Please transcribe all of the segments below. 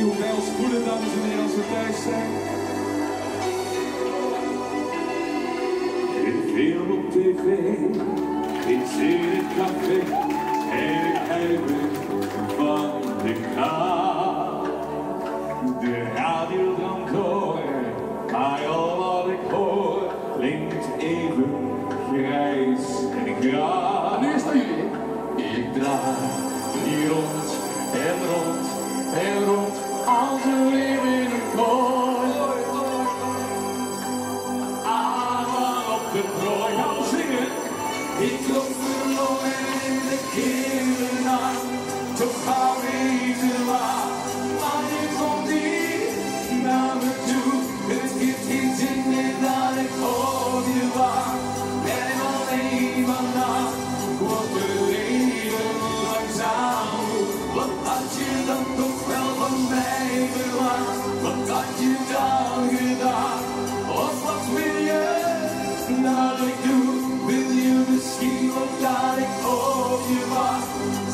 jullie hoe wij ons voelen, dames en heren, als we thuis zijn. Ik film op tv, ik zie het café, en ik huiver van de kaart. De radio dan door, maar al wat ik hoor, klinkt even grijs en graag. En nu is jullie. Ik draai hier rond en rond.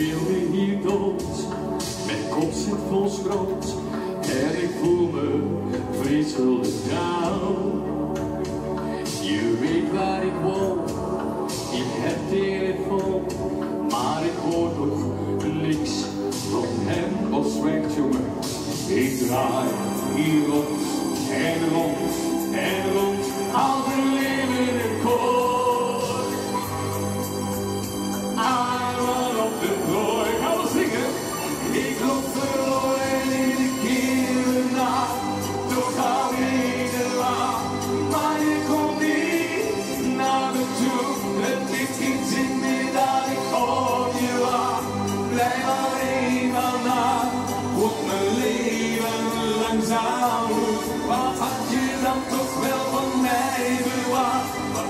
Wil me hier dood. Mijn kop zit vol schroot en ik voel me vreselijk down. Je weet waar ik woon, ik heb telefoon, maar ik hoor toch niks van hem of weg jongen. Ik draai hier rond en rond en rond.